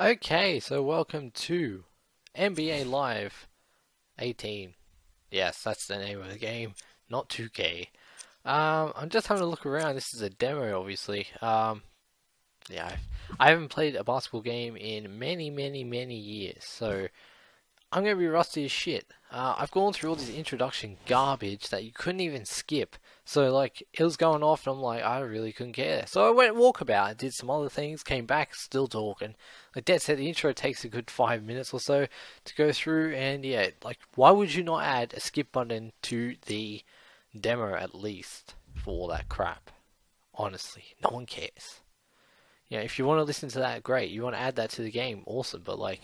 Okay, so welcome to NBA Live 18. Yes, that's the name of the game, not 2K. Um, I'm just having a look around. This is a demo, obviously. Um, yeah, I haven't played a basketball game in many, many, many years, so I'm gonna be rusty as shit. Uh, I've gone through all this introduction garbage that you couldn't even skip. So like it was going off, and I'm like, I really couldn't care. So I went walkabout, did some other things, came back, still talking. Like Dead said, the intro takes a good five minutes or so to go through, and yeah, like why would you not add a skip button to the demo at least for all that crap? Honestly, no one cares. Yeah, if you want to listen to that, great. You want to add that to the game, awesome. But like,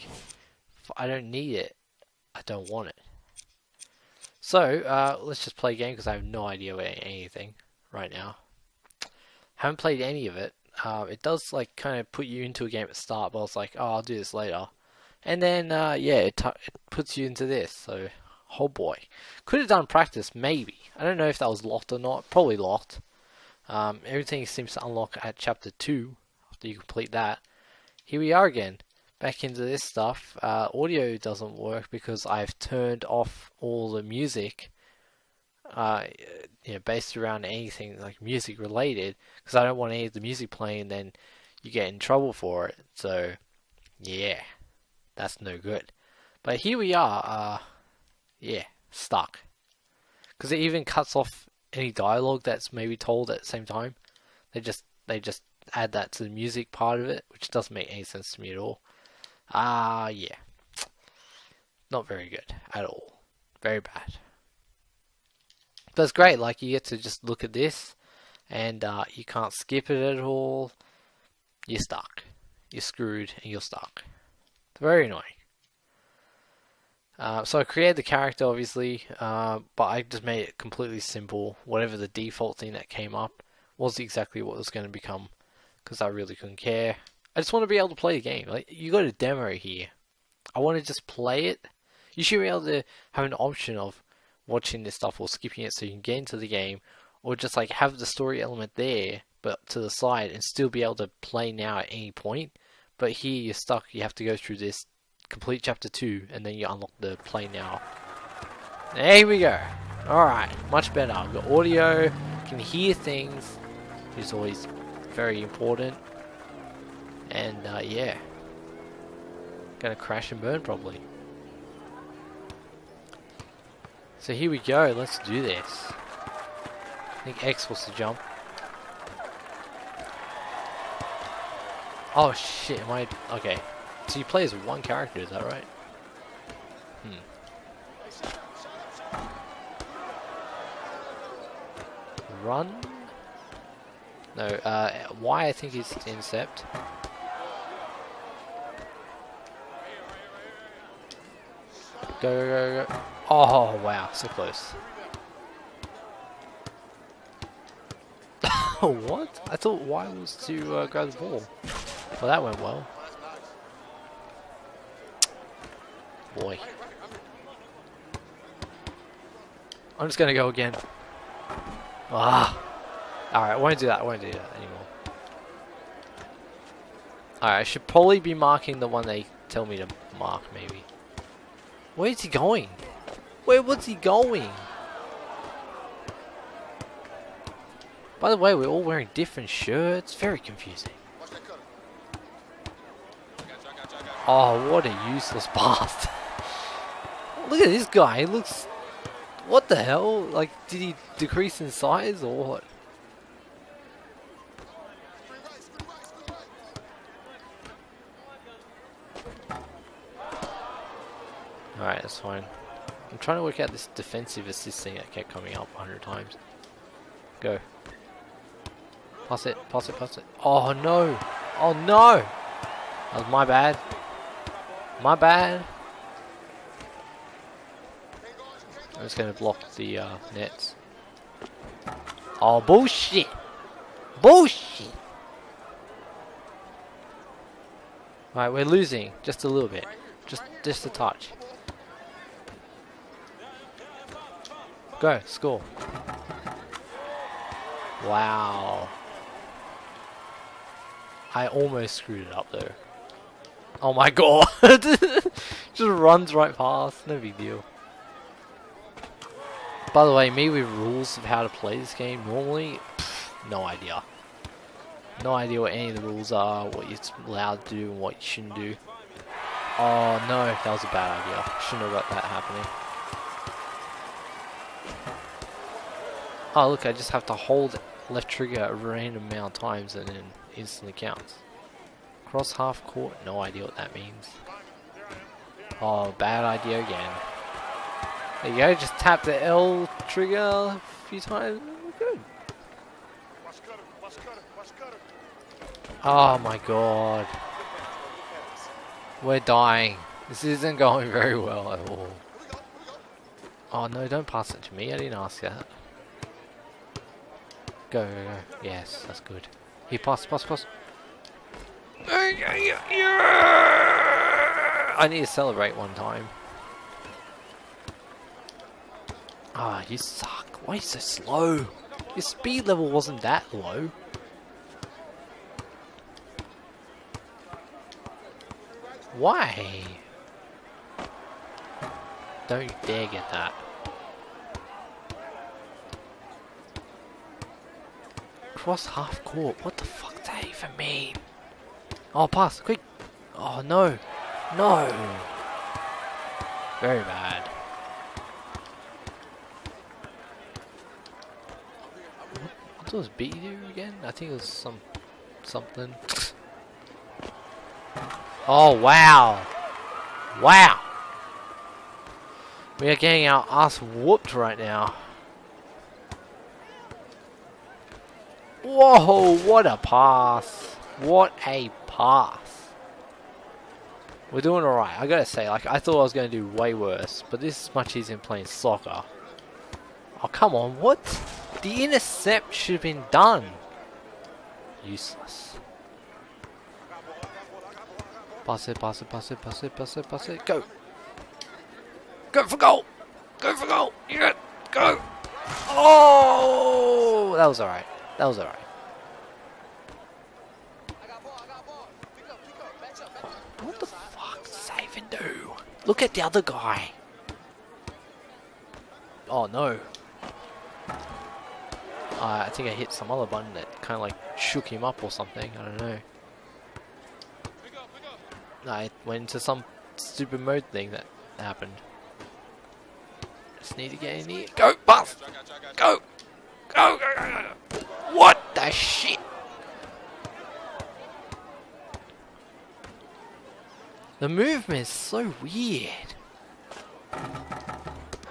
I don't need it. I don't want it. So, uh, let's just play a game because I have no idea about anything right now. Haven't played any of it. Uh, it does like kind of put you into a game at the start, but I was like, oh, I'll do this later. And then, uh, yeah, it, it puts you into this. So, oh boy. Could have done practice, maybe. I don't know if that was locked or not. Probably locked. Um, everything seems to unlock at chapter 2 after you complete that. Here we are again back into this stuff. Uh, audio doesn't work because I've turned off all the music, uh, you know, based around anything like music related, because I don't want any of the music playing. Then you get in trouble for it. So, yeah, that's no good. But here we are. Uh, yeah, stuck. Because it even cuts off any dialogue that's maybe told at the same time. They just they just add that to the music part of it, which doesn't make any sense to me at all. Ah, uh, yeah. Not very good at all. Very bad. But it's great, like you get to just look at this and uh, you can't skip it at all. You're stuck. You're screwed and you're stuck. It's very annoying. Uh, so I created the character obviously, uh, but I just made it completely simple. Whatever the default thing that came up was exactly what was going to become because I really couldn't care. I just want to be able to play the game. Like you got a demo here. I want to just play it. You should be able to have an option of watching this stuff or skipping it so you can get into the game or just like have the story element there but to the side and still be able to play now at any point. But here you're stuck. You have to go through this complete chapter 2 and then you unlock the play now. There we go. Alright, much better. I've got audio, can hear things, is always very important. And uh, yeah, gonna crash and burn probably. So here we go, let's do this. I think X was to jump. Oh shit, am I... Okay. So you play as one character, is that right? Hmm. Run? No, uh, Y I think is Incept. Go, go, go, go. Oh, wow, so close. what? I thought Y was to uh, grab the ball. Well, that went well. Boy. I'm just going to go again. Ah. Alright, I won't do that. I won't do that anymore. Alright, I should probably be marking the one they tell me to mark, maybe. Where is he going? Where was he going? By the way, we're all wearing different shirts. Very confusing. Oh, what a useless bastard. Look at this guy. He looks... What the hell? Like, did he decrease in size or what? Alright, that's fine. I'm trying to work out this defensive assist thing that kept coming up 100 times. Go. Pass it, pass it, pass it. Oh no! Oh no! That was my bad. My bad. I'm just gonna block the uh, nets. Oh bullshit! Bullshit! Alright, we're losing just a little bit. Just just a touch. Go, score. Wow. I almost screwed it up though. Oh my god! Just runs right past, no big deal. By the way, me with rules of how to play this game normally, pff, no idea. No idea what any of the rules are, what you're allowed to do and what you shouldn't do. Oh no, that was a bad idea. Shouldn't have let that happening. Oh look, I just have to hold left trigger a random amount of times and then instantly counts. Cross half court, no idea what that means. Oh, bad idea again. There you go, just tap the L trigger a few times, good. Oh my god. We're dying. This isn't going very well at all. Oh no, don't pass it to me, I didn't ask that. Go, go, go. Yes, that's good. Here, pass, pass, pass. I need to celebrate one time. Ah, oh, you suck. Why are you so slow? Your speed level wasn't that low. Why? Don't you dare get that. Cross half court. What the fuck does that even mean? Oh, pass, quick. Oh, no. No. Very bad. What, was B do again? I think it was some something. oh, wow. Wow. We are getting our ass whooped right now. Whoa, what a pass. What a pass. We're doing alright. I gotta say, like, I thought I was gonna do way worse, but this is much easier than playing soccer. Oh, come on, what? The intercept should have been done. Useless. Pass it, pass it, pass it, pass it, pass it, pass it, go! Go for goal! Go for goal! Yeah, go! Oh! That was alright. That was alright. What the fuck does that even do? Look at the other guy. Oh no. Uh, I think I hit some other button that kind of like shook him up or something. I don't know. I went into some stupid mode thing that happened. Just need to get in here. Go, buff! Go! Go, go, go, go! What the shit? The movement is so weird.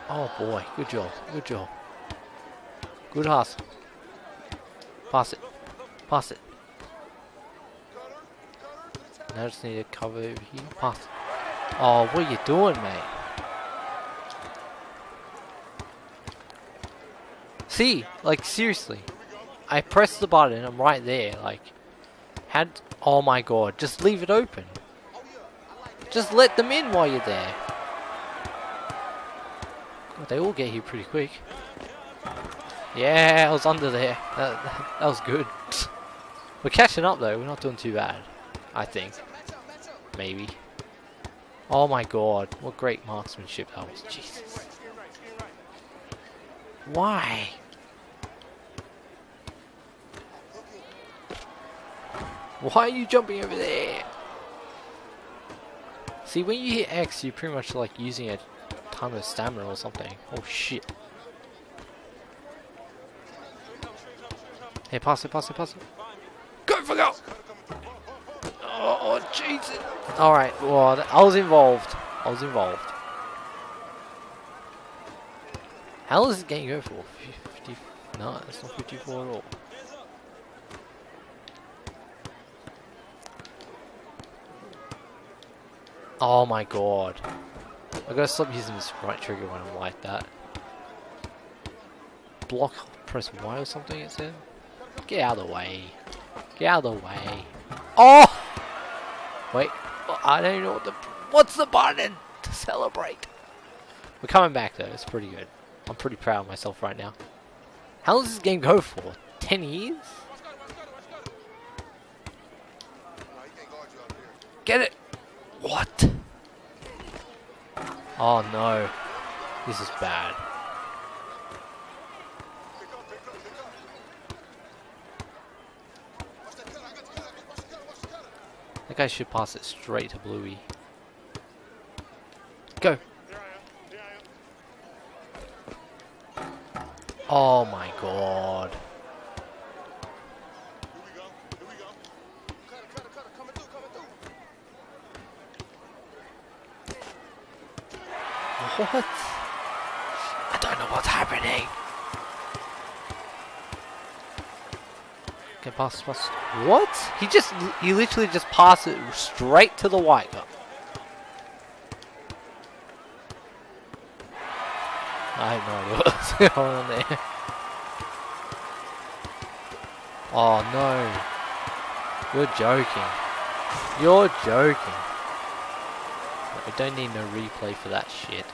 Oh boy, good job, good job. Good hustle. Pass it. Pass it. I just need to cover over here. Pass. Oh, what are you doing, mate? See, like seriously. I press the button, I'm right there, like had oh my god, just leave it open. Just let them in while you're there. God, they all get here pretty quick. Yeah, I was under there. That, that, that was good. We're catching up though, we're not doing too bad. I think. Maybe. Oh my god, what great marksmanship that was. Jesus. Why? Why are you jumping over there? See, when you hit X, you're pretty much like using a ton of stamina or something. Oh shit. Hey, pass it, pass it, pass it. Go for go! Oh, Jesus. Alright, well, I was involved. I was involved. How long is this game go for? 50? No, it's not 54 at all. Oh my god. I gotta stop using this right trigger when I'm like that. Block, press Y or something it said? Get out of the way. Get out of the way. Oh! Wait, I don't know what the... What's the button to celebrate? We're coming back though, it's pretty good. I'm pretty proud of myself right now. How long does this game go for? 10 years? Get it! What? Oh no. This is bad. That guy should pass it straight to Bluey. Go. Oh my god. What? I don't know what's happening. Pass, pass. What? He just, he literally just passed it straight to the guy. I have no idea what's going on there. Oh no. You're joking. You're joking. I don't need no replay for that shit.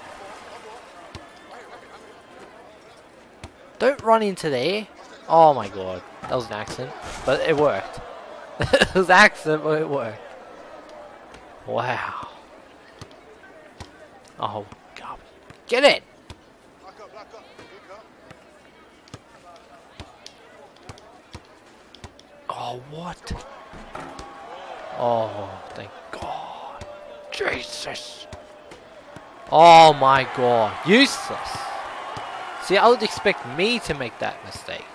Don't run into there. Oh my god. That was an accident. But it worked. it was an accident, but it worked. Wow. Oh, God. Get it! Oh, what? Oh, thank God. Jesus. Oh my God. Useless. See, I would expect me to make that mistake.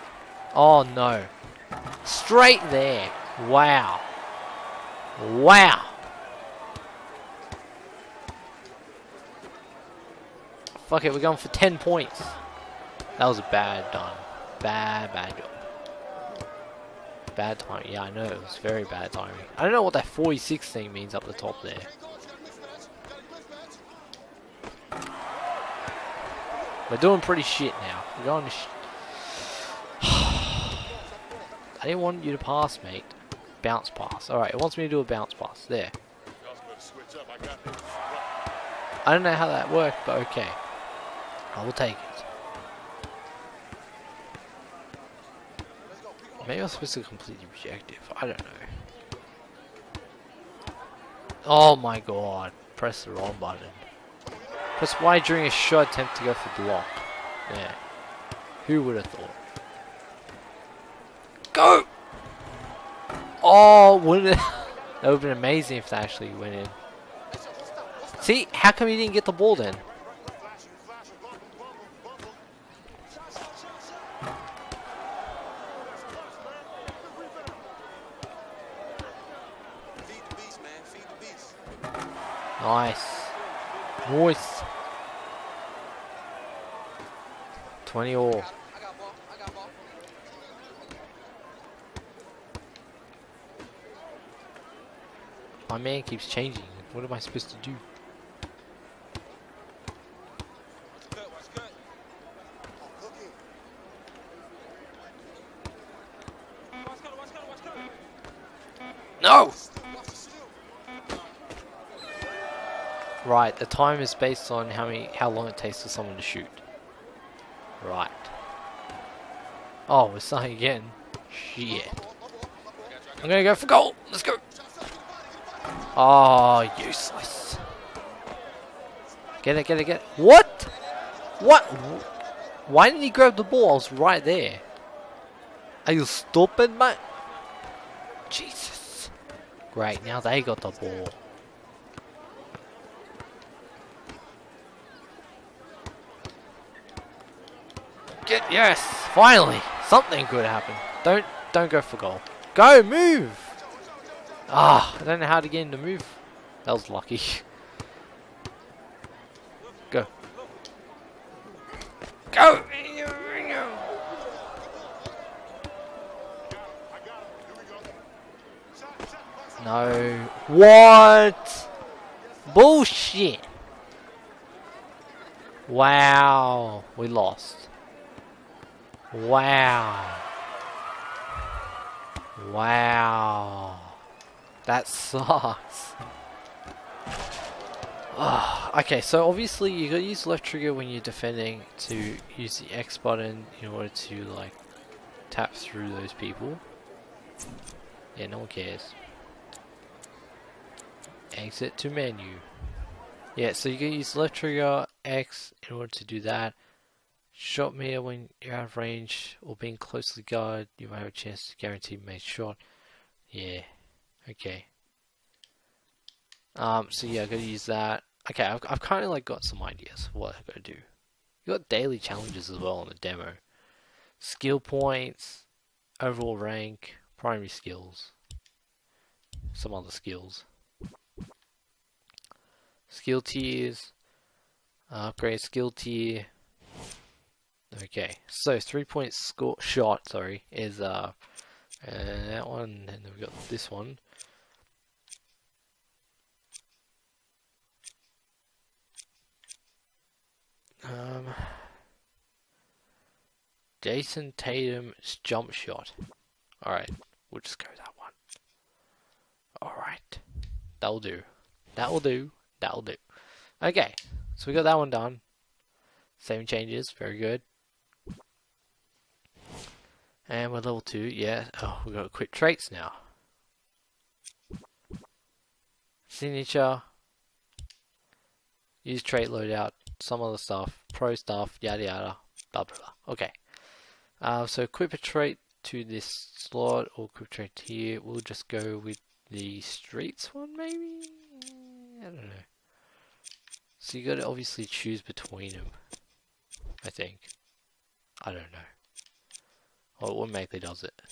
Oh no. Straight there. Wow. Wow. Fuck it, we're going for 10 points. That was a bad done. Bad, bad job. Bad timing. Yeah, I know. It was very bad timing. I don't know what that 46 thing means up the top there. We're doing pretty shit now. We're going to I didn't want you to pass, mate. Bounce pass. Alright, it wants me to do a bounce pass. There. I don't know how that worked, but okay. I will take it. Maybe I'm supposed to completely reject it. I don't know. Oh my god. Press the wrong button. Press why during a shot attempt to go for block. Yeah. Who would have thought? Go! Oh, wouldn't it? that would have been amazing if that actually went in. See, how come he didn't get the ball then? Nice. Nice. 20 all. My man keeps changing. What am I supposed to do? No! Right, the time is based on how many how long it takes for someone to shoot. Right. Oh, we're starting again. Shit. I'm gonna go for goal. Let's go. Oh, useless. Get it, get it, get it. What? What? Why didn't he grab the ball? I was right there. Are you stupid, mate? Jesus. Great, now they got the ball. Get yes, finally, something good happened. Don't don't go for goal. Go move. Ah, I don't know how to get him to move. That was lucky. Go. Go. No. What? Bullshit. Wow. We lost. Wow. Wow. That sucks. Oh, okay, so obviously you gotta use left trigger when you're defending to use the X button in order to like tap through those people. Yeah, no one cares. Exit to menu. Yeah, so you can use left trigger X in order to do that. Shot meter when you're out of range or being closely guarded, you might have a chance to guarantee made shot. Yeah, okay. Um, so yeah, I gotta use that. Okay, I've, I've kind of like got some ideas what I gotta do. You got daily challenges as well in the demo. Skill points, overall rank, primary skills, some other skills. Skill tiers, uh, upgrade skill tier. Okay, so three point score shot. Sorry, is uh, uh that one, and then we got this one. Um, Jayson Tatum's jump shot. Alright, we'll just go that one. Alright, that'll do. That'll do. That'll do. Okay, so we got that one done. Same changes, very good. And we're level 2, yeah. Oh, we got quick traits now. Signature. Use trait loadout. Some other stuff. Pro stuff. Yada yada. Blah blah blah. Okay. Uh, so equip a trait to this slot or equip trait here. We'll just go with the streets one maybe? I don't know. So you gotta obviously choose between them. I think. I don't know. Oh, it automatically does it.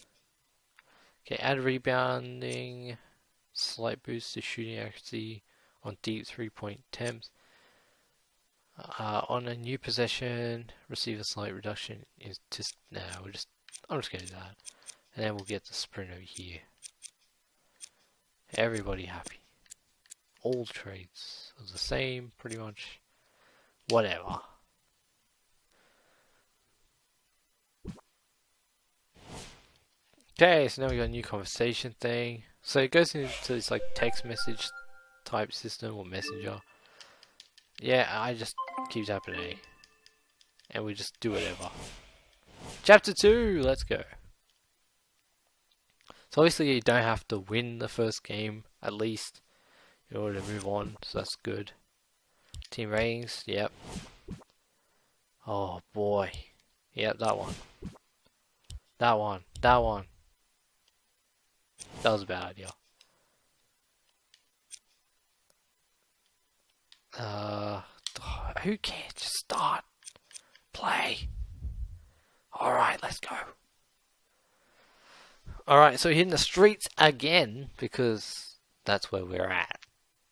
Okay, add rebounding, slight boost to shooting accuracy on deep three point attempts. Uh, on a new possession, receive a slight reduction. Is just now. We'll just I'm just gonna do that, and then we'll get the sprint over here. Everybody happy. All trades are the same, pretty much. Whatever. Okay, so now we got a new conversation thing. So it goes into this like text message type system or messenger. Yeah, I just keep tapping A. And we just do whatever. Chapter 2, let's go. So obviously you don't have to win the first game, at least, in order to move on, so that's good. Team ratings, yep. Oh boy. Yep, that one. That one. That one. That was bad idea. Uh, who cares? Just start. Play. Alright, let's go. Alright, so hitting the streets again, because that's where we're at.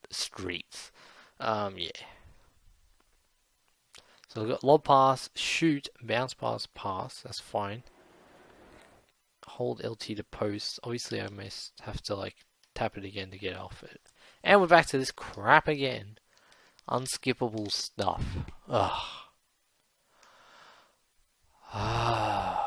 The streets. Um, yeah. So we've got lob pass, shoot, bounce pass, pass. That's fine. Hold LT to post. Obviously, I must have to like tap it again to get off it. And we're back to this crap again. Unskippable stuff. Ugh. Ah.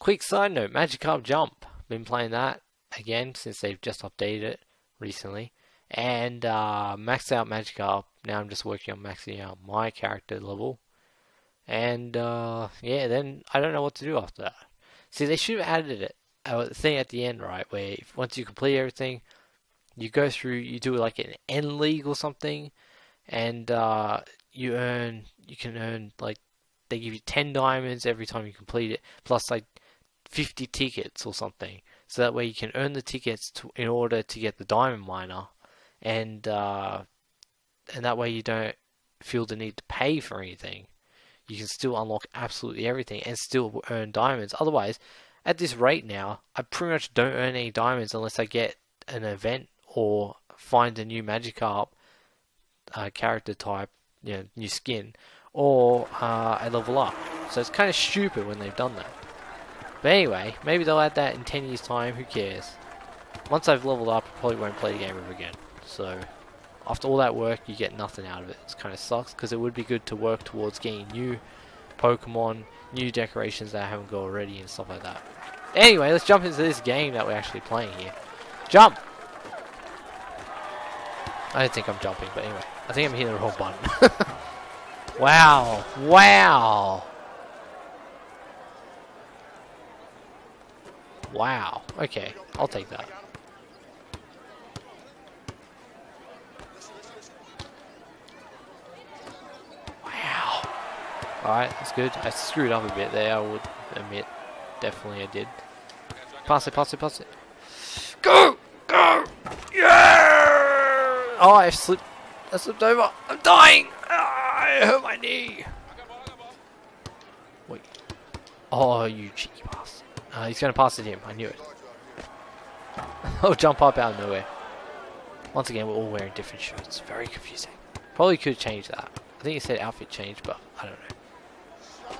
Quick side note, Magikarp Jump. Been playing that again since they've just updated it recently. And uh, maxed out Magikarp. Now I'm just working on maxing out my character level. And uh, yeah, then I don't know what to do after that. See, they should have added it, a thing at the end, right? Where if, once you complete everything, you go through, you do like an N league or something, and uh, you earn, you can earn like they give you 10 diamonds every time you complete it, plus like 50 tickets or something. So that way you can earn the tickets to, in order to get the diamond miner, and uh, and that way you don't feel the need to pay for anything. You can still unlock absolutely everything and still earn diamonds. Otherwise, at this rate now, I pretty much don't earn any diamonds unless I get an event or find a new Magikarp uh, character type, you know, new skin, or uh, I level up. So it's kind of stupid when they've done that. But anyway, maybe they'll add that in 10 years time, who cares. Once I've leveled up, I probably won't play the game ever again. So, after all that work, you get nothing out of it. It kind of sucks, because it would be good to work towards getting new Pokemon, new decorations that I haven't got already, and stuff like that. Anyway, let's jump into this game that we're actually playing here. Jump! I think I'm jumping, but anyway. I think I'm hitting the wrong button. wow. Wow. Wow. Okay, I'll take that. Wow. Alright, that's good. I screwed up a bit there, I would admit. Definitely I did. Pass it, pass it, pass it. Go! Go! Oh, I slipped. I slipped over. I'm dying! Ah, I hurt my knee. Wait. Oh, you cheeky bastard. Uh, he's gonna pass it to him. I knew it. oh, jump up out of nowhere. Once again, we're all wearing different shirts. Very confusing. Probably could change that. I think it said outfit change, but I don't know.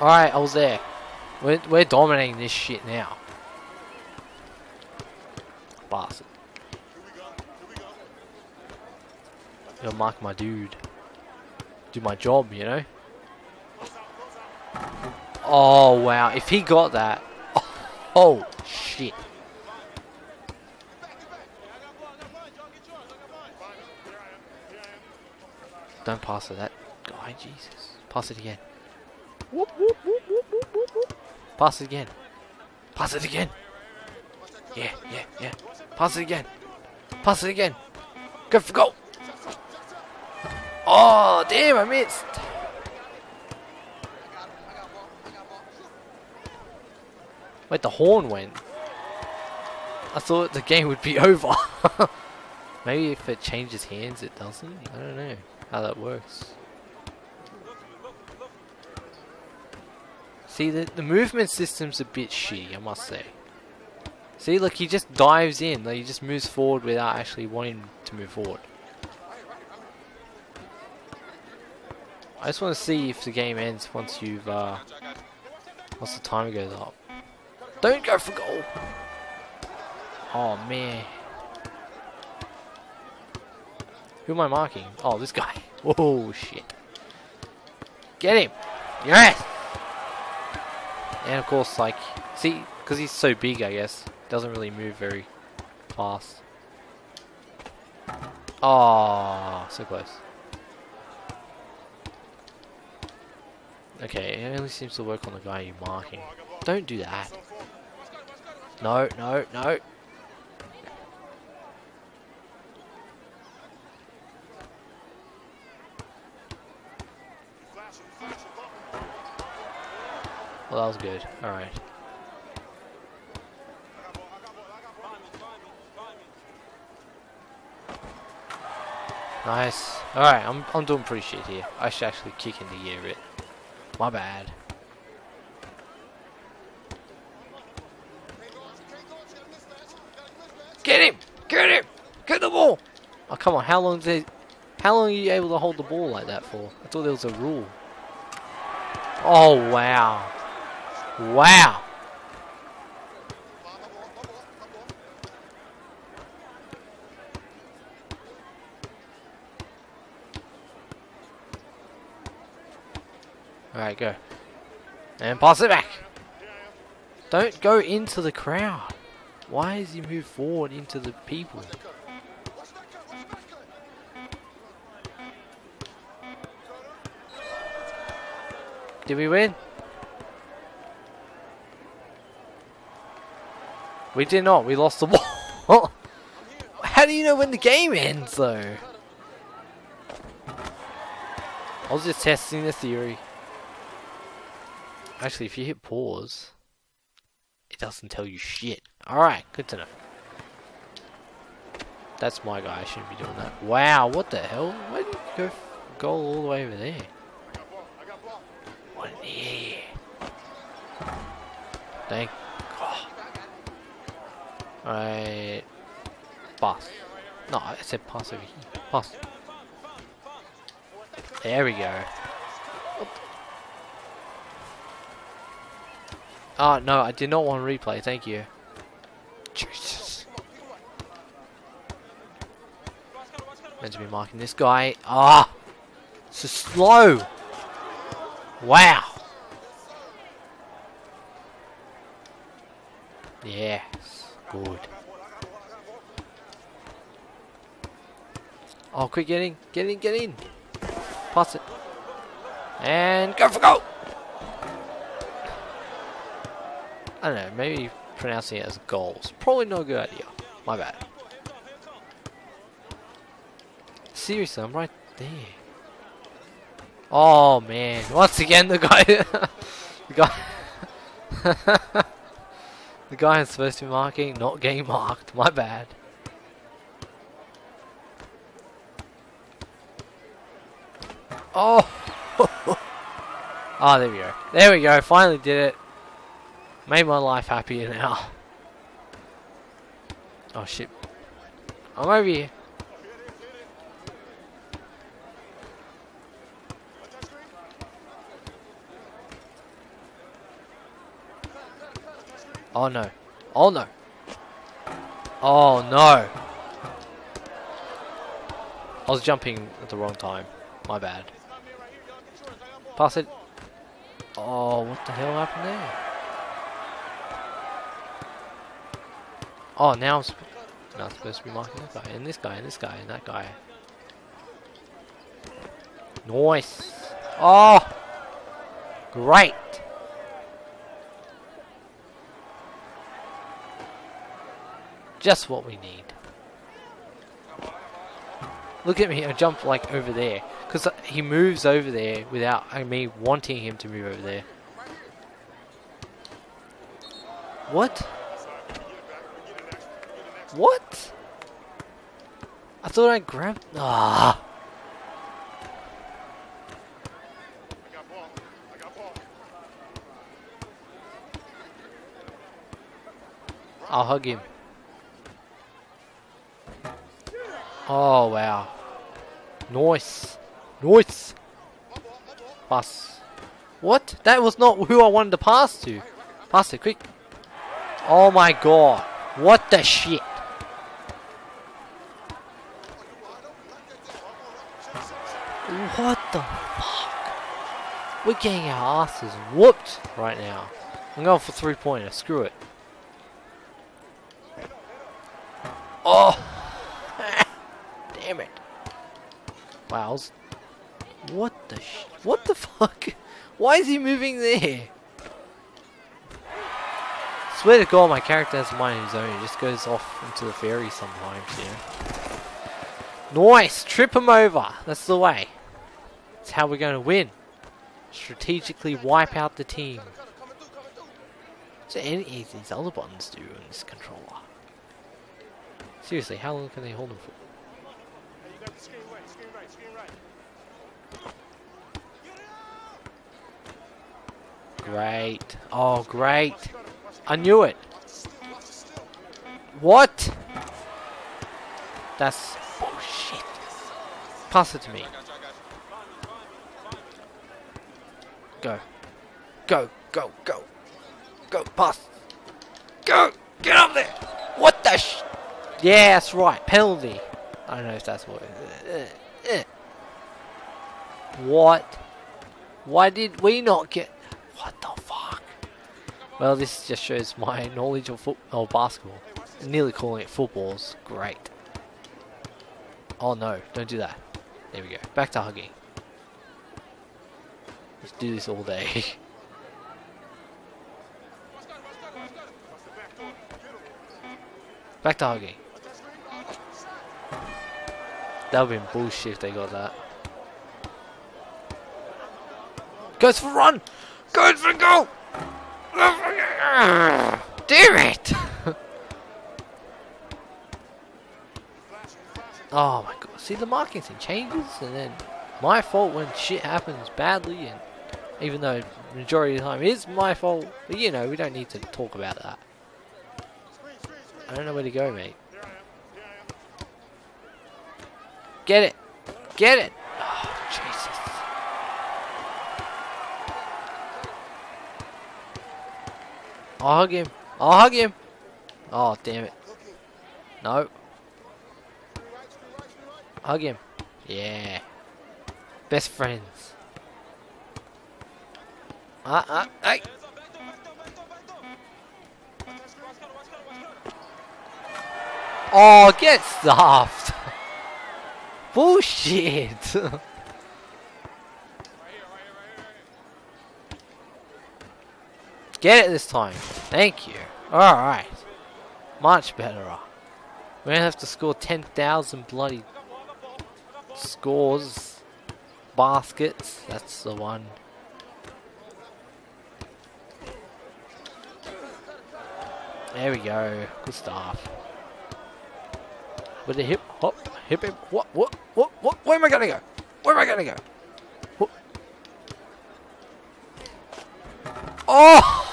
Alright, I was there. We're, we're dominating this shit now. Bastard. Gotta mark my dude. Do my job, you know? Oh, wow. If he got that... Oh, shit. Don't pass it, that guy, Jesus. Pass it again. Whoop, whoop, whoop. Pass it again. Pass it again. Yeah, yeah, yeah. Pass it again. Pass it again. Go for goal. Oh, damn, I missed. Wait, the horn went. I thought the game would be over. Maybe if it changes hands, it doesn't. I don't know how that works. See, the, the movement system's a bit shitty, I must say. See, look, he just dives in. Like, he just moves forward without actually wanting to move forward. I just want to see if the game ends once you've, uh, once the timer goes up. Don't go for goal! Oh, man. Who am I marking? Oh, this guy. Whoa, shit. Get him! Yes! And of course, like, see, because he's so big, I guess, doesn't really move very fast. Oh, so close. Okay, it only seems to work on the guy you're marking. Don't do that. No, no, no. Well, that was good. Alright. Nice. Alright, I'm, I'm doing pretty shit here. I should actually kick in the gear a bit. My bad. Get him! Get him! Get the ball! Oh, come on. How long did... How long are you able to hold the ball like that for? I thought there was a rule. Oh, wow. Wow. Go. And pass it back. Don't go into the crowd. Why does he move forward into the people? Did we win? We did not. We lost the ball. How do you know when the game ends, though? I was just testing the theory. Actually, if you hit pause, it doesn't tell you shit. Alright, good to know. That's my guy. I shouldn't be doing that. Wow, what the hell? Why did you go goal all the way over there? What an idiot. Thank Alright. Pass. No, I said pass over here. Pass. There we go. Oh, no, I did not want replay. Thank you. Jesus. Meant to be marking this guy. Ah! So slow! Wow! Yes. Good. Oh, quick, get in, get in, get in. Pass it. And go for goal! I don't know, maybe pronouncing it as goals. Probably not a good idea. My bad. Seriously, I'm right there. Oh man, once again the guy the guy The guy is supposed to be marking, not getting marked, my bad. Oh Oh there we go. There we go, finally did it. Made my life happier now. Oh shit. I'm over here. Oh no. Oh no. Oh no. I was jumping at the wrong time. My bad. Pass it. Oh, what the hell happened there? Oh, now I'm, I'm supposed to be marking this guy, and this guy, and this guy, and that guy. Nice. Oh! Great! Just what we need. Look at me, I jump like over there. Because he moves over there without me wanting him to move over there. What? What? I thought I grabbed... Ah! I'll hug him. Oh, wow. Nice. Nice. Pass. What? That was not who I wanted to pass to. Pass it, quick. Oh my god. What the shit? What the fuck? We're getting our asses whooped right now. I'm going for three pointer. Screw it. Oh! Damn it. Wow. What the sh- What the fuck? Why is he moving there? Swear to God, my character has a mind of his own. He just goes off into the fairy sometimes, you know. Nice! Trip him over! That's the way. That's how we're going to win. Strategically wipe out the team. So any of these other buttons do in this controller? Seriously, how long can they hold them for? Great. Oh, great. I knew it. What? That's bullshit. Pass it to me. Go. Go, go, go. Go, pass. Go! Get up there! What the sh... Yeah, that's right. Penalty. I don't know if that's what... Uh, uh. What? Why did we not get... What the fuck? Well, this just shows my knowledge of football, basketball. nearly calling it football is great. Oh no, don't do that. There we go. Back to hugging. Let's do this all day. Back to hugging. That would have been bullshit if they got that. Goes for run! Goes for goal! Damn it! oh my god. See, the marking thing changes and then my fault when shit happens badly and even though majority of the time is my fault, but you know, we don't need to talk about that. I don't know where to go, mate. Get it! Get it! Oh, Jesus. I'll hug him. I'll hug him. Oh, damn it. No. Hug him. Yeah. Best friends. Ah, ah, hey. Oh, get stuffed. Bullshit. Get it this time. Thank you. Alright. Much better. We're gonna have to score 10,000 bloody scores. baskets. That's the one. There we go. Good stuff. With a hip hop, hip hip. What? What? What? What? Where am I gonna go? Where am I gonna go? What? Oh!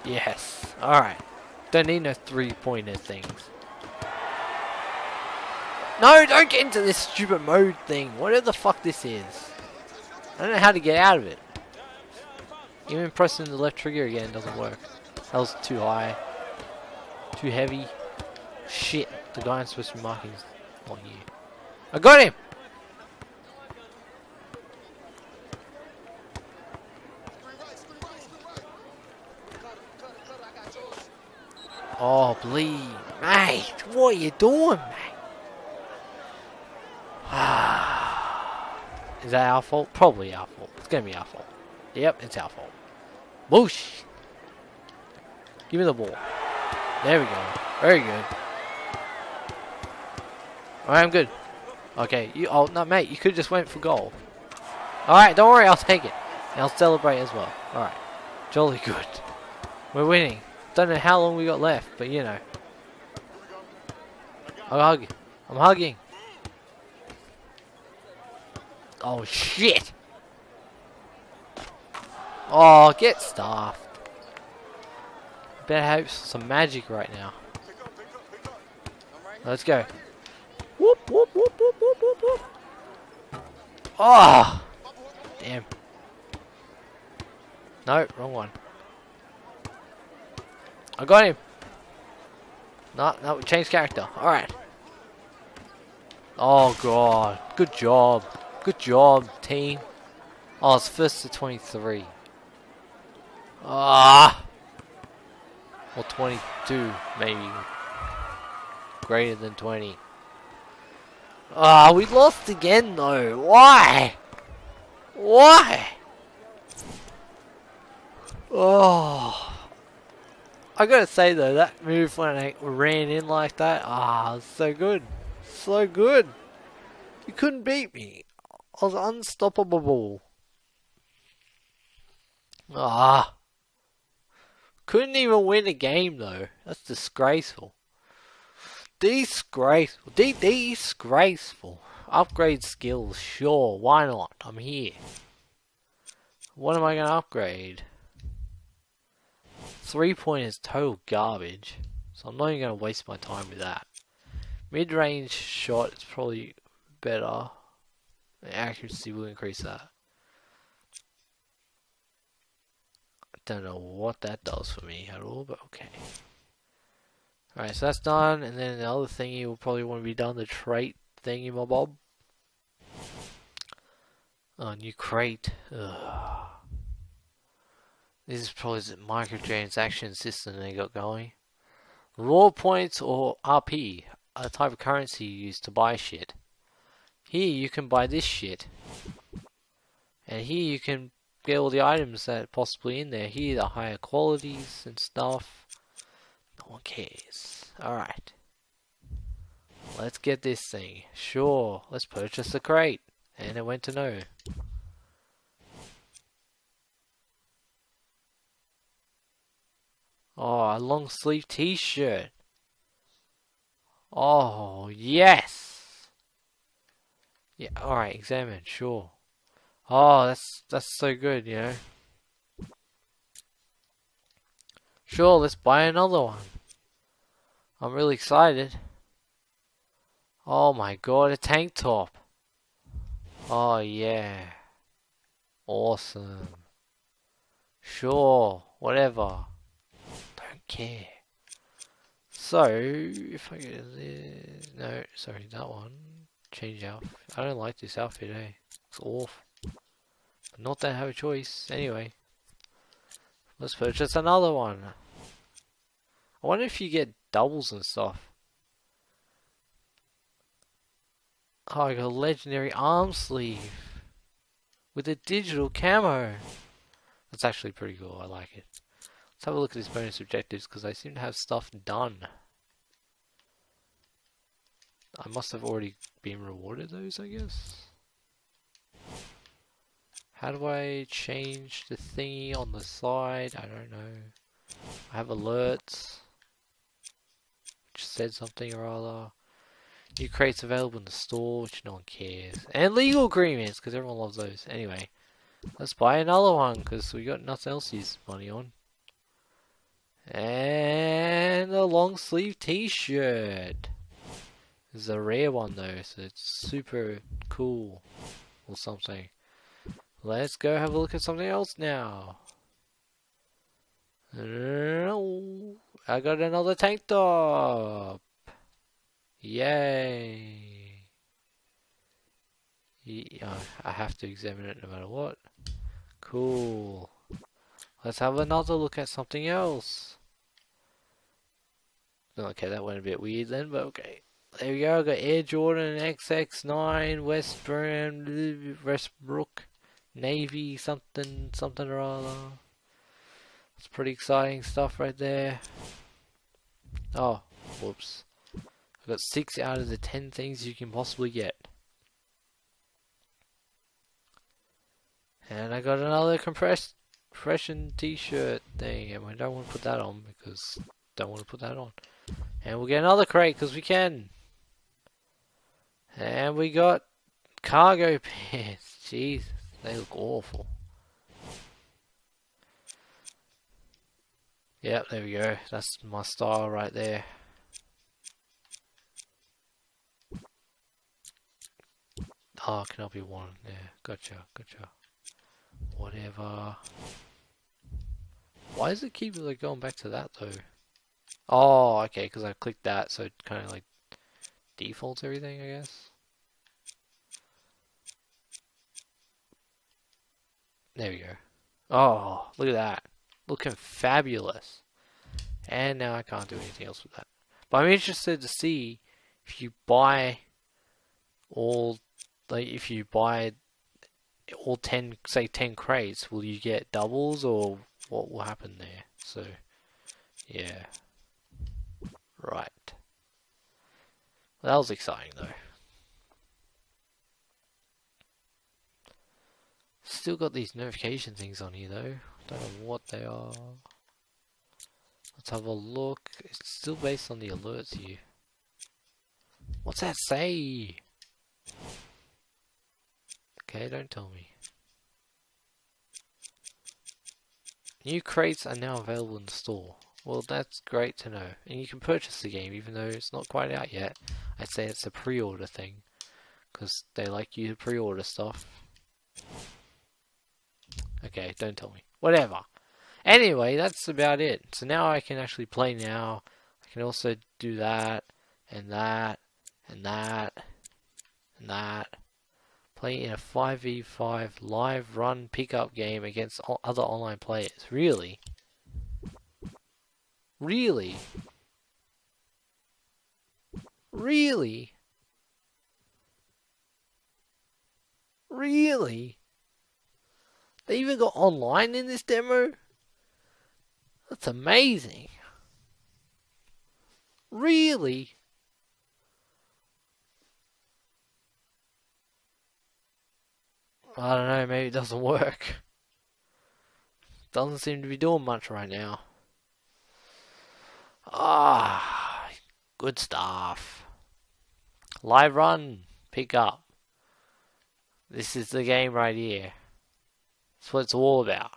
yes. All right. Don't need no three-pointer things. No, don't get into this stupid mode thing. Whatever the fuck this is. I don't know how to get out of it. Even pressing the left trigger again doesn't work. That was too high. Too heavy. Shit. The guy I'm supposed to be marking is not you. I got him! Oh, bleed. Mate, what are you doing, mate? Ah. Is that our fault? Probably our fault. It's gonna be our fault. Yep, it's our fault. Whoosh! Give me the ball. There we go. Very good. Alright, I'm good. Okay, you oh no mate, you could just went for goal. Alright, don't worry, I'll take it. And I'll celebrate as well. Alright. Jolly good. We're winning. Don't know how long we got left, but you know. I'm hugging. I'm hugging. Oh shit! Oh, get stuffed. Better hope some magic right now. Let's go. Whoop, whoop, whoop, whoop, whoop, whoop, whoop. Oh! Damn. No, wrong one. I got him. No, no, change character. Alright. Oh god. Good job. Good job, team. Oh, it's first to 23. Ah! Well, 22, maybe. Greater than 20. Ah, we lost again though. Why? Why? Oh. I gotta say though, that move when I ran in like that, ah, so good. So good. You couldn't beat me. I was unstoppable. Ah. Couldn't even win a game though. That's disgraceful. Disgraceful. D disgraceful. Upgrade skills, sure. Why not? I'm here. What am I going to upgrade? Three point is total garbage. So I'm not even going to waste my time with that. Mid range shot is probably better. The accuracy will increase that. Don't know what that does for me at all, but okay. Alright, so that's done, and then the other thingy will probably want to be done, the trait thingy my bob. Oh, new crate. Ugh. This is probably the microtransaction system they got going. Raw points or RP, a type of currency you use to buy shit. Here you can buy this shit. And here you can get all the items that are possibly in there. Here the higher qualities and stuff. No one cares. Alright. Let's get this thing. Sure, let's purchase the crate. And it went to no. Oh, a long sleeve t-shirt. Oh, yes. Yeah, alright, examine, sure. Oh, that's that's so good, you know. Sure, let's buy another one. I'm really excited. Oh my god, a tank top. Oh yeah. Awesome. Sure, whatever. Don't care. So, if I get this, no, sorry, that one. Change outfit. I don't like this outfit, eh? It's awful. Not that I have a choice. Anyway. Let's purchase another one. I wonder if you get doubles and stuff. Oh, I got a legendary arm sleeve. With a digital camo. That's actually pretty cool. I like it. Let's have a look at his bonus objectives because I seem to have stuff done. I must have already been rewarded those, I guess. How do I change the thingy on the side? I don't know. I have alerts. Which said something or other. New crates available in the store, which no one cares. And legal agreements, because everyone loves those. Anyway, let's buy another one, because we got nothing else to use money on. And a long sleeve t-shirt. Is a rare one though, so it's super cool. Or something. Let's go have a look at something else now. I got another tank top. Yay. Yeah, I have to examine it no matter what. Cool. Let's have another look at something else. Okay, that went a bit weird then, but okay. There we go, I got Air Jordan XX9, Westburn, Westbrook, Navy, something, something or other. It's pretty exciting stuff right there. Oh, whoops. I got 6 out of the 10 things you can possibly get. And I got another compressed compression t-shirt thing, and I don't want to put that on because don't want to put that on. And we'll get another crate because we can. And we got cargo pants. Jeez, they look awful. Yep, there we go. That's my style right there. Ah, oh, cannot be one. Yeah, gotcha, gotcha. Whatever. Why does it keep like going back to that though? Oh, okay, because I clicked that, so it kind of like defaults everything, I guess. There we go. Oh, look at that. Looking fabulous. And now I can't do anything else with that. But I'm interested to see if you buy all, like if you buy all 10, say 10 crates, will you get doubles or what will happen there? So, yeah. Right. Well, that was exciting though. Still got these notification things on here though. Don't know what they are. Let's have a look. It's still based on the alerts here. What's that say? Okay, don't tell me. New crates are now available in the store. Well, that's great to know. And you can purchase the game even though it's not quite out yet. I'd say it's a pre-order thing. Because they like you to pre-order stuff. Okay, don't tell me. Whatever. Anyway, that's about it. So now I can actually play now. I can also do that, and that, and that, and that. Play in a 5v5 live run pickup game against other online players. Really? Really? Really? Really? They even got online in this demo? That's amazing. Really? I don't know, maybe it doesn't work. Doesn't seem to be doing much right now. Ah, good stuff. Live run, pick up. This is the game right here. That's what it's all about.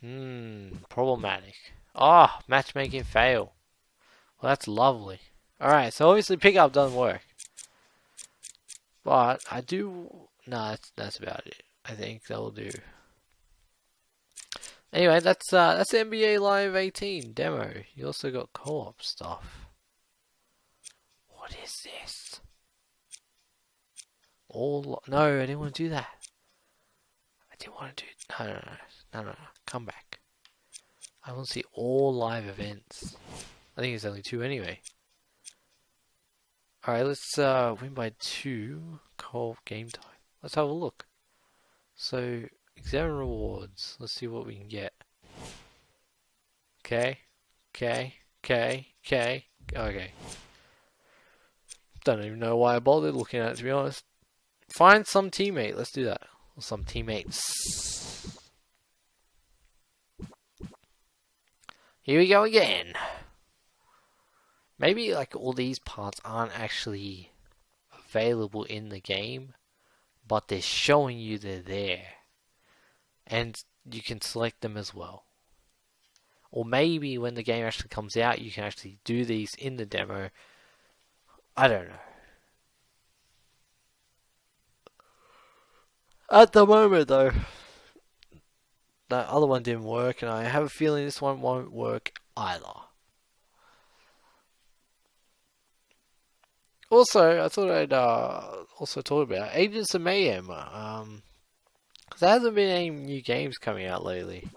Hmm, problematic. Ah, oh, matchmaking fail. Well, that's lovely. Alright, so obviously pickup doesn't work. But I do... No, that's, that's about it. I think that will do. Anyway, that's uh, that's NBA Live 18 demo. You also got co-op stuff. What is this? All no, I didn't want to do that. I didn't want to do no, no, no, no, no, no. Come back. I want to see all live events. I think it's only two anyway. Alright, let's uh, win by two. Co-op game time. Let's have a look. So Examine rewards. Let's see what we can get. Okay. Okay. okay, okay, okay. Don't even know why I bothered looking at it, to be honest. Find some teammate, let's do that. Some teammates. Here we go again. Maybe like all these parts aren't actually available in the game, but they're showing you they're there. And you can select them as well. Or maybe when the game actually comes out, you can actually do these in the demo. I don't know. At the moment, though, that other one didn't work, and I have a feeling this one won't work either. Also, I thought I'd uh, also talk about Agents of Mayhem. Um, there hasn't been any new games coming out lately.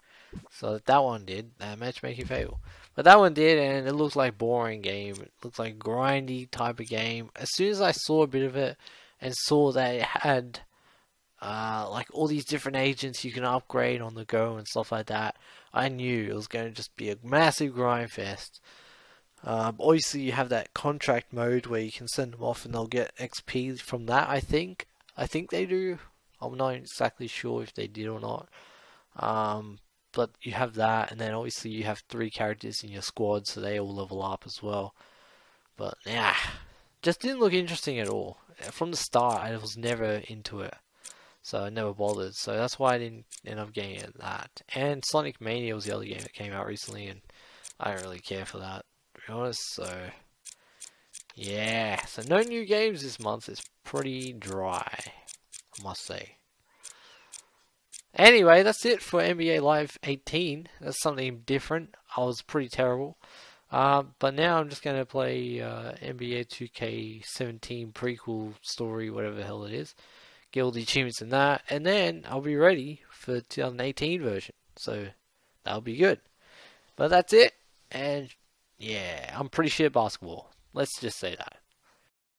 So that one did. Uh, matchmaking fail. But that one did, and it looks like boring game. It looks like grindy type of game. As soon as I saw a bit of it and saw that it had uh, like all these different agents you can upgrade on the go and stuff like that, I knew it was going to just be a massive grind fest. Um, obviously, you have that contract mode where you can send them off and they'll get XP from that. I think. I think they do. I'm not exactly sure if they did or not. Um, but you have that, and then obviously you have three characters in your squad, so they all level up as well. But yeah, just didn't look interesting at all from the start. I was never into it, so I never bothered. So that's why I didn't end up getting it that. And Sonic Mania was the other game that came out recently, and I don't really care for that be honest, so yeah, so no new games this month. It's pretty dry, I must say. Anyway, that's it for NBA Live 18. That's something different. I was pretty terrible. Uh, but now I'm just going to play uh, NBA 2K17 prequel story, whatever the hell it is. Get all the achievements in that, and then I'll be ready for the 2018 version. So that'll be good. But that's it, and yeah, I'm pretty shit basketball. Let's just say that.